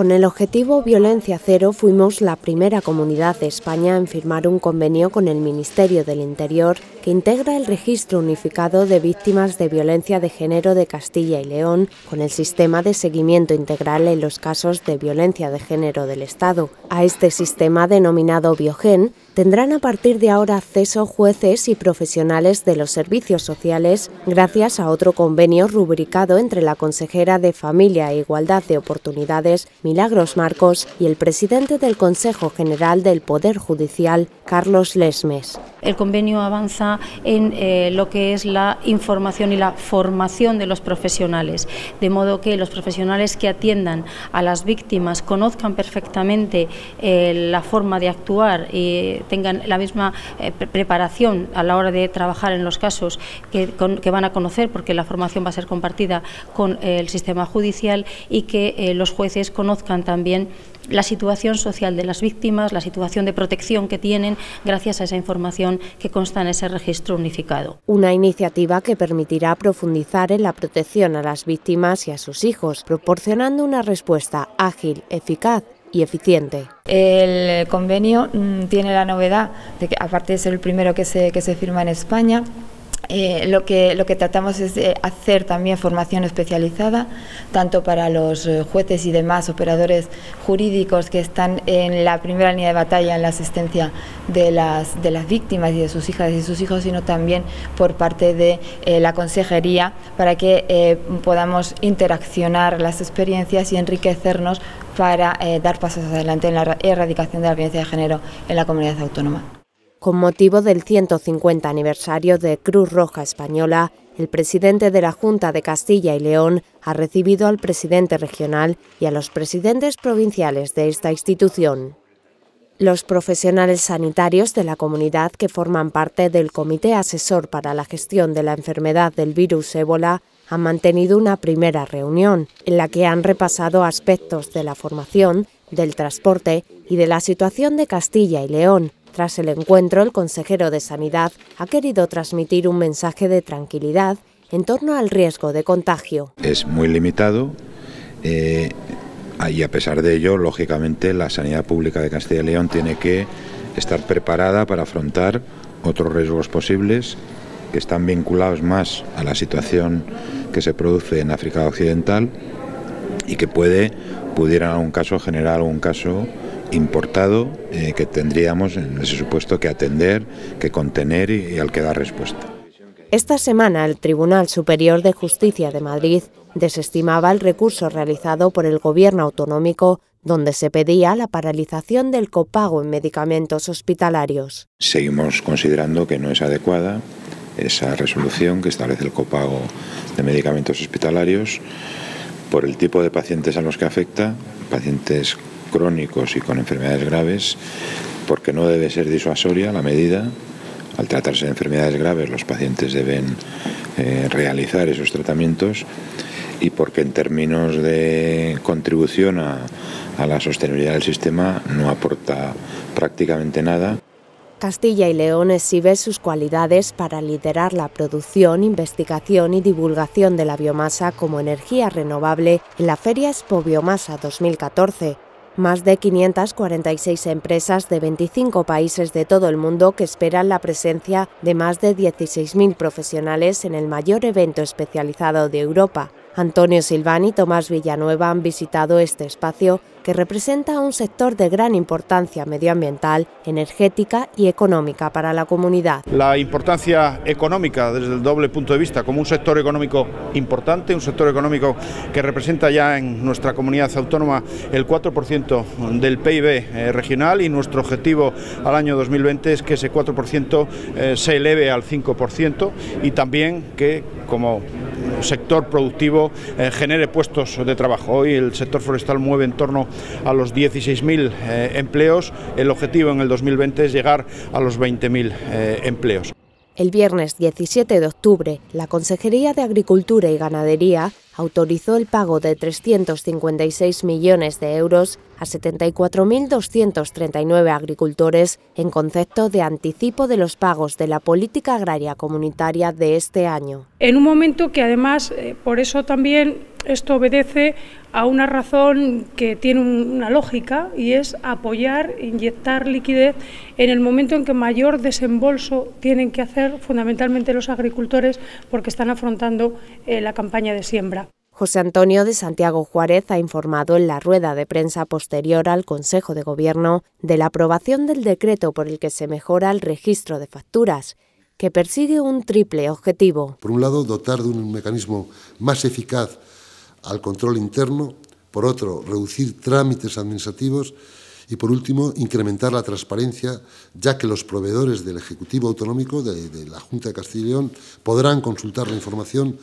Con el objetivo Violencia Cero fuimos la primera comunidad de España en firmar un convenio con el Ministerio del Interior que integra el registro unificado de víctimas de violencia de género de Castilla y León con el sistema de seguimiento integral en los casos de violencia de género del Estado. A este sistema denominado Biogen tendrán a partir de ahora acceso jueces y profesionales de los servicios sociales gracias a otro convenio rubricado entre la consejera de Familia e Igualdad de Oportunidades Milagros Marcos y el presidente del Consejo General del Poder Judicial, Carlos Lesmes. El convenio avanza en eh, lo que es la información y la formación de los profesionales, de modo que los profesionales que atiendan a las víctimas conozcan perfectamente eh, la forma de actuar y tengan la misma eh, preparación a la hora de trabajar en los casos que, que, van a conocer, porque la formación va a ser compartida con el sistema judicial y que los jueces conozcan también la situación social de las víctimas, la situación de protección que tienen gracias a esa información que consta en ese registro unificado. Una iniciativa que permitirá profundizar en la protección a las víctimas y a sus hijos, proporcionando una respuesta ágil, eficaz y eficiente. El convenio mm, tiene la novedad de que, aparte de ser el primero que se, que se firma en España, eh, lo, que, lo que tratamos es de hacer también formación especializada, tanto para los eh, jueces y demás operadores jurídicos que están en la primera línea de batalla en la asistencia de las, de las víctimas y de sus hijas y sus hijos, sino también por parte de eh, la consejería para que podamos interaccionar las experiencias y enriquecernos para dar pasos adelante en la erradicación de la violencia de género en la comunidad autónoma. Con motivo del 150 aniversario de Cruz Roja Española, el presidente de la Junta de Castilla y León ha recibido al presidente regional y a los presidentes provinciales de esta institución. Los profesionales sanitarios de la comunidad que forman parte del Comité Asesor para la Gestión de la Enfermedad del Virus Ébola han mantenido una primera reunión en la que han repasado aspectos de la formación, del transporte y de la situación de Castilla y León, tras el encuentro, el consejero de Sanidad ha querido transmitir un mensaje de tranquilidad en torno al riesgo de contagio. Es muy limitado eh, y a pesar de ello, lógicamente, la sanidad pública de Castilla y León tiene que estar preparada para afrontar otros riesgos posibles que están vinculados más a la situación que se produce en África Occidental y que puede, pudiera en algún caso generar algún caso importado eh, que tendríamos en ese supuesto que atender, que contener y, y al que dar respuesta. Esta semana el Tribunal Superior de Justicia de Madrid desestimaba el recurso realizado por el Gobierno autonómico donde se pedía la paralización del copago en medicamentos hospitalarios. Seguimos considerando que no es adecuada esa resolución que establece el copago de medicamentos hospitalarios por el tipo de pacientes a los que afecta, pacientes crónicos y con enfermedades graves, porque no debe ser disuasoria la medida. Al tratarse de enfermedades graves, los pacientes deben eh, realizar esos tratamientos y porque en términos de contribución a, a la sostenibilidad del sistema no aporta prácticamente nada. Castilla y León exhibe sus cualidades para liderar la producción, investigación y divulgación de la biomasa como energía renovable en la Feria Expo Biomasa 2014 más de 546 empresas de 25 países de todo el mundo que esperan la presencia de más de 16.000 profesionales en el mayor evento especializado de Europa. Antonio Silván y Tomás Villanueva han visitado este espacio que representa un sector de gran importancia medioambiental, energética y económica para la comunidad. La importancia económica desde el doble punto de vista, como un sector económico importante, un sector económico que representa ya en nuestra comunidad autónoma el 4% del PIB eh, regional y nuestro objetivo al año 2020 es que ese 4% eh, se eleve al 5% y también que como sector productivo eh, genere puestos de trabajo. Hoy el sector forestal mueve en torno a los 16.000 eh, empleos. El objetivo en el 2020 es llegar a los 20.000 eh, empleos. El viernes 17 de octubre, la Consejería de Agricultura y Ganadería autorizó el pago de 356 millones de euros a 74.239 agricultores en concepto de anticipo de los pagos de la política agraria comunitaria de este año. En un momento que además, eh, por eso también esto obedece a una razón que tiene una lógica y es apoyar, inyectar liquidez en el momento en que mayor desembolso tienen que hacer fundamentalmente los agricultores porque están afrontando eh, la campaña de siembra. José Antonio de Santiago Juárez ha informado en la rueda de prensa posterior al Consejo de Gobierno de la aprobación del decreto por el que se mejora el registro de facturas, que persigue un triple objetivo. Por un lado, dotar de un mecanismo más eficaz al control interno, por otro, reducir trámites administrativos y, por último, incrementar la transparencia, ya que los proveedores del Ejecutivo Autonómico de, la Junta de Castilla y León podrán consultar la información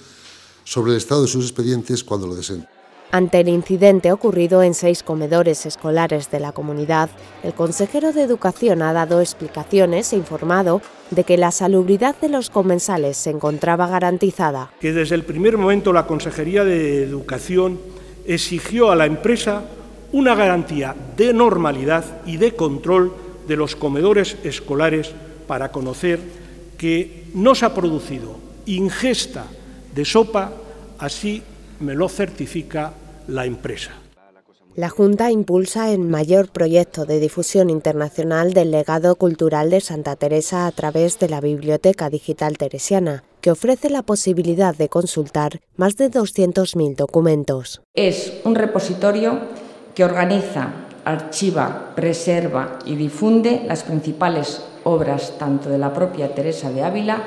sobre el estado de sus expedientes cuando lo deseen. Ante el incidente ocurrido en seis comedores escolares de la comunidad, el consejero de Educación ha dado explicaciones e informado de que la salubridad de los comensales se encontraba garantizada. Que desde el primer momento la Consejería de Educación exigió a la empresa una garantía de normalidad y de control de los comedores escolares para conocer que no se ha producido ingesta de sopa, así me lo certifica la empresa. La Junta impulsa el mayor proyecto de difusión internacional del legado cultural de Santa Teresa a través de la Biblioteca Digital Teresiana, que ofrece la posibilidad de consultar más de 200.000 documentos. Es un repositorio que organiza, archiva, preserva y difunde las principales obras tanto de la propia Teresa de Ávila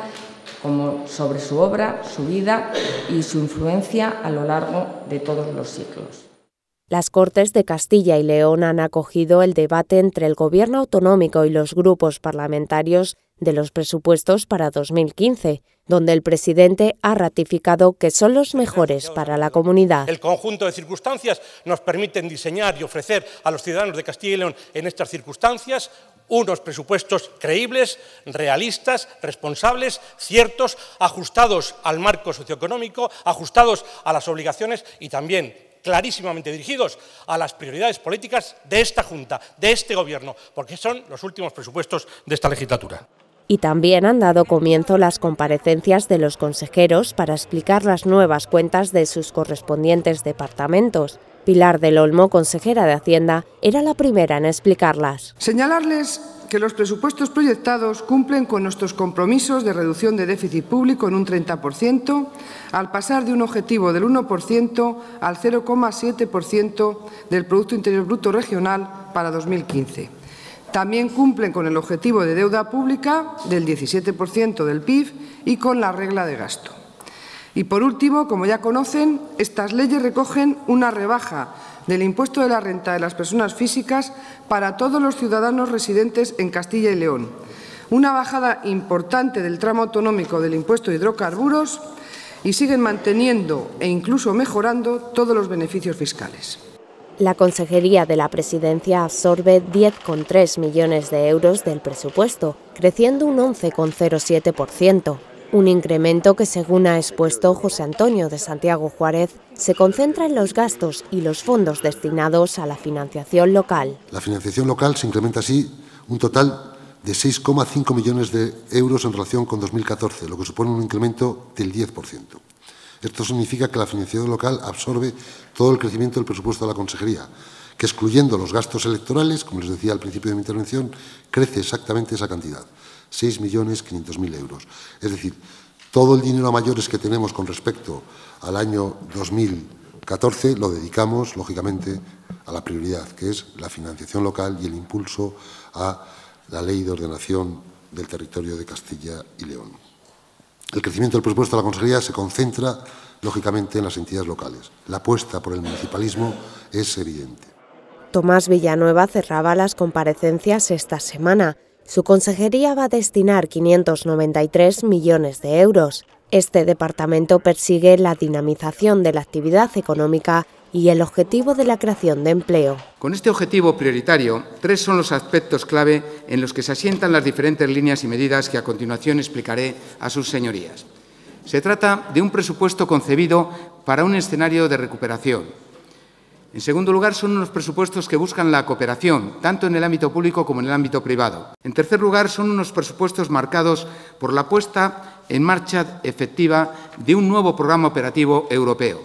como sobre su obra, su vida y su influencia a lo largo de todos los siglos. Las Cortes de Castilla y León han acogido el debate entre el Gobierno autonómico y los grupos parlamentarios de los presupuestos para 2015, donde el presidente ha ratificado que son los mejores para la comunidad. El conjunto de circunstancias nos permiten diseñar y ofrecer a los ciudadanos de Castilla y León en estas circunstancias unos presupuestos creíbles, realistas, responsables, ciertos, ajustados al marco socioeconómico, ajustados a las obligaciones y también clarísimamente dirigidos a las prioridades políticas de esta Junta, de este Gobierno, porque son los últimos presupuestos de esta legislatura. Y también han dado comienzo las comparecencias de los consejeros para explicar las nuevas cuentas de sus correspondientes departamentos. Pilar del Olmo, consejera de Hacienda, era la primera en explicarlas. Señalarles que los presupuestos proyectados cumplen con nuestros compromisos de reducción de déficit público en un 30%, al pasar de un objetivo del 1% al 0,7% del Producto Interior Bruto Regional para 2015. También cumplen con el objetivo de deuda pública del 17% del PIB y con la regla de gasto. Y por último, como ya conocen, estas leyes recogen una rebaja del impuesto de la renta de las personas físicas para todos los ciudadanos residentes en Castilla y León, una bajada importante del tramo autonómico del impuesto de hidrocarburos y siguen manteniendo e incluso mejorando todos los beneficios fiscales. La Consejería de la Presidencia absorbe 10,3 millones de euros del presupuesto, creciendo un 11,07% un incremento que, según ha expuesto José Antonio de Santiago Juárez, se concentra en los gastos y los fondos destinados a la financiación local. La financiación local se incrementa así un total de 6,5 millones de euros en relación con 2014, lo que supone un incremento del 10%. Esto significa que la financiación local absorbe todo el crecimiento del presupuesto de la Consejería, que excluyendo los gastos electorales, como les decía al principio de mi intervención, crece exactamente esa cantidad. 6.500.000 euros. Es decir, todo el dinero a mayores que tenemos con respecto al año 2014 lo dedicamos, lógicamente, a la prioridad, que es la financiación local y el impulso a la ley de ordenación del territorio de Castilla y León. El crecimiento del presupuesto de la Consejería se concentra, lógicamente, en las entidades locales. La apuesta por el municipalismo es evidente. Tomás Villanueva cerraba las comparecencias esta semana. Su consejería va a destinar 593 millones de euros. Este departamento persigue la dinamización de la actividad económica y el objetivo de la creación de empleo. Con este objetivo prioritario, tres son los aspectos clave en los que se asientan las diferentes líneas y medidas que a continuación explicaré a sus señorías. Se trata de un presupuesto concebido para un escenario de recuperación, en segundo lugar, son unos presupuestos que buscan la cooperación, tanto en el ámbito público como en el ámbito privado. En tercer lugar, son unos presupuestos marcados por la puesta en marcha efectiva de un nuevo programa operativo europeo.